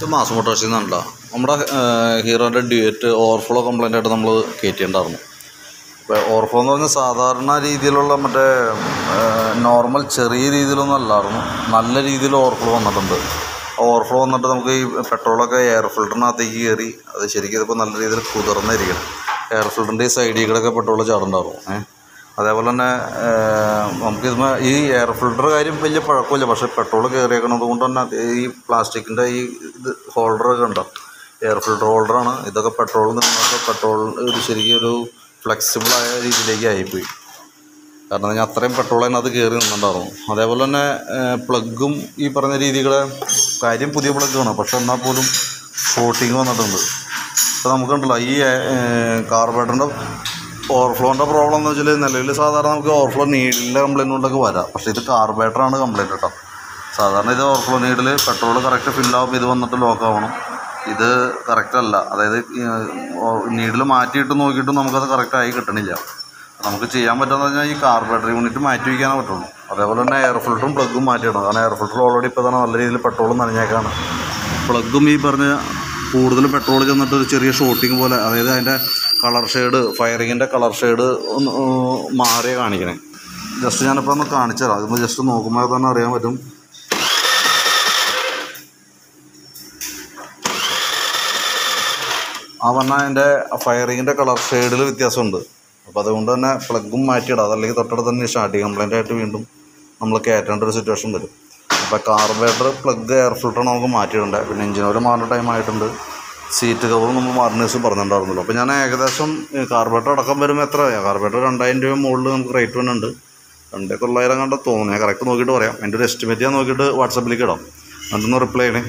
ഇത് മാസം മോട്ടോഴ്സിൽ നിന്നല്ല നമ്മുടെ ഹീറോന്റെ ഡ്യൂറ്റ് ഓവർഫ്ലോ കംപ്ലൈന്റ് ആയിട്ട് നമ്മൾ കയറ്റിയിട്ടുണ്ടായിരുന്നു ഇപ്പോൾ ഓവർഫ്ലോ എന്ന് പറഞ്ഞാൽ സാധാരണ രീതിയിലുള്ള മറ്റേ നോർമൽ ചെറിയ രീതിയിലൊന്നും അല്ലായിരുന്നു. നല്ല രീതിയിൽ ഓവർഫ്ലോ വന്നിട്ടുണ്ട്. ഓവർഫ്ലോ വന്നിട്ട് നമുക്ക് ഈ പെട്രോളൊക്കെ എയർ ഫിൽറ്ററിനകത്തേക്ക് കയറി അത് ശരിക്കും ഇതിപ്പോൾ നല്ല രീതിയിൽ കുതിർന്നിരിക്കണം. എയർ ഫിൽറ്ററിന്റെ ഈ സൈഡിൽ കൂടെയൊക്കെ പെട്രോൾ ചാടുണ്ടായിരുന്നു ഏഹ് അതേപോലെ തന്നെ നമുക്ക് ഇതിന് ഈ എയർ ഫിൽട്ടർ കാര്യം വലിയ കുഴപ്പമില്ല പക്ഷേ പെട്രോൾ കയറിയേക്കണത് കൊണ്ട് തന്നെ ഈ പ്ലാസ്റ്റിക്കിന്റെ ഈ ഇത് ഹോൾഡറൊക്കെ ഉണ്ടോ? എയർ ഫിൽട്ടർ ഹോൾഡറാണ് ഇതൊക്കെ പെട്രോൾ നിന്നൊക്കെ പെട്രോൾ ഒരു ശരിക്കും ഒരു ഫ്ലെക്സിബിളായ രീതിയിലേക്ക് ആയിപ്പോയി. കാരണം ഞാൻ അത്രയും പെട്രോൾ തന്നെ അത് കയറി നിന്നുണ്ടായിരുന്നു അതേപോലെ തന്നെ പ്ലഗും ഈ പറഞ്ഞ രീതികളെ കാര്യം പുതിയ പ്ലഗാണ് പക്ഷെ എന്നാൽ പോലും ഷോട്ടിങ് വന്നിട്ടുണ്ട്. ഇപ്പോൾ നമുക്കുണ്ടല്ലോ ഈ കാർബേറ്ററിന്റെ ഓവർഫ്ലോന്റെ പ്രോബ്ലം എന്ന് വെച്ചാൽ നിലവിൽ സാധാരണ നമുക്ക് ഓവർഫ്ലോ നീഡിലിന്റെ കംപ്ലൈന്റ് കൊണ്ടൊക്കെ വരാം. പക്ഷേ ഇത് കാർബേറ്ററാണ് കംപ്ലൈന്റ് കേട്ടോ. സാധാരണ ഇത് ഓവർഫ്ലോ നീഡിൽ പെട്രോൾ കറക്റ്റ് ഫില്ലാവും ഇത് വന്നിട്ട് ലോക്ക് ആവണം. ഇത് കറക്റ്റ് അല്ല. അതായത് നീഡിൽ മാറ്റിയിട്ട് നോക്കിയിട്ടും നമുക്കത് കറക്റ്റായി കിട്ടണില്ല. നമുക്ക് ചെയ്യാൻ പറ്റുന്നത് പറഞ്ഞാൽ ഈ കാർബറേറ്റർ യൂണിറ്റ് മാറ്റി വയ്ക്കാനേ പറ്റുള്ളൂ. അതേപോലെ തന്നെ എയർ ഫിൽറ്ററും പ്ലഗും മാറ്റിയിടണം. കാരണം എയർ ഫിൽറ്റർ ഓൾറെഡി ഇപ്പോൾ തന്നെ നല്ല രീതിയിൽ പെട്രോൾ നനഞ്ഞേക്കാണ്. പ്ലഗും ഈ പറഞ്ഞ കൂടുതൽ പെട്രോൾ ചെന്നിട്ട് ഒരു ചെറിയ ഷോട്ടിങ് പോലെ അതായത് അതിന്റെ കളർ ഷെയ്ഡ് ഫയറിങ്ങിന്റെ കളർ ഷെയ്ഡ് ഒന്ന് മാറിയേ കാണിക്കണേ. ജസ്റ്റ് ഞാനിപ്പോൾ ഒന്ന് കാണിച്ചു തരാം. അതൊന്ന് ജസ്റ്റ് നോക്കുമ്പോൾ തന്നെ അറിയാൻ പറ്റും. ആ പറഞ്ഞാൽ അതിന്റെ ഫയറിങ്ങിന്റെ കളർ ഷെയ്ഡിൽ വ്യത്യാസമുണ്ട്. അപ്പോൾ അതുകൊണ്ട് തന്നെ പ്ലഗും മാറ്റിയിടാം. അതല്ലെങ്കിൽ തൊട്ടടുത്ത് തന്നെ സ്റ്റാർട്ടിങ് കംപ്ലൈന്റ് ആയിട്ട് വീണ്ടും നമ്മൾ കയറ്റേണ്ട ഒരു സിറ്റുവേഷൻ വരും. അപ്പോൾ കാർബേറ്റർ പ്ലഗ് എയർ ഫിൽട്ടർ നമുക്ക് മാറ്റിയിട്ടുണ്ട് പിന്നെ എഞ്ചിൻ ഓയിൽ മാറുന്ന ടൈം ആയിട്ടുണ്ട്. സീറ്റ് കവറും നമ്മൾ മാർണേഴ്സും പറഞ്ഞിട്ടുണ്ടായിരുന്നല്ലോ. അപ്പോൾ ഞാൻ ഏകദേശം കാർബറേറ്റർ അടക്കം വരുമ്പോൾ എത്ര കാർബറേറ്റർ രണ്ടായിരം രൂപ മുകളിൽ നമുക്ക് റേറ്റ് വരുന്നുണ്ട് രണ്ടേ തൊള്ളായിരം കണ്ട തോന്നുന്നു. ഞാൻ കറക്റ്റ് നോക്കിയിട്ട് പറയാം. എന്റെ ഒരു എസ്റ്റിമേറ്റ് ഞാൻ നോക്കിയിട്ട് വാട്സപ്പിലേക്ക് ഇടാം. എന്നിട്ടൊന്ന് റിപ്ലൈ ചെയ്യണേ.